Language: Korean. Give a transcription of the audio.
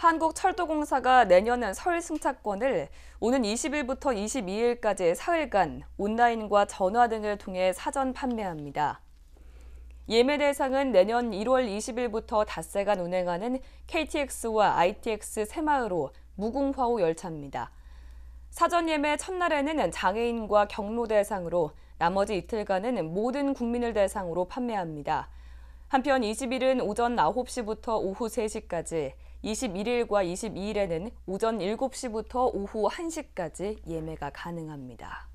한국철도공사가 내년 설 승차권을 오는 20일부터 22일까지 사흘간 온라인과 전화 등을 통해 사전 판매합니다. 예매 대상은 내년 1월 20일부터 닷새간 운행하는 KTX와 ITX 새마을호, 무궁화호 열차입니다. 사전 예매 첫날에는 장애인과 경로 대상으로 나머지 이틀간은 모든 국민을 대상으로 판매합니다. 한편 20일은 오전 9시부터 오후 3시까지, 21일과 22일에는 오전 7시부터 오후 1시까지 예매가 가능합니다.